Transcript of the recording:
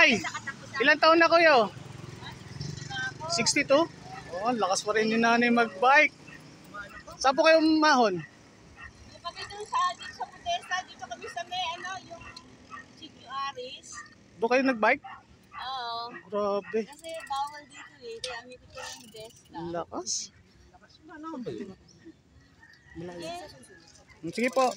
Nay, ilan taon na kayo? 62? Oh, lakas pa rin ni nanay magbike. Saan po kayo mahon? Kami dun sa, dito sa Modesta, dito kami sa may, ano, yung CQRs. Doon kayo nagbike? Oo. Grabe. Kasi bawal dito eh. Kaya kami dito yung Modesta. Ang lakas. Yes. Sige po.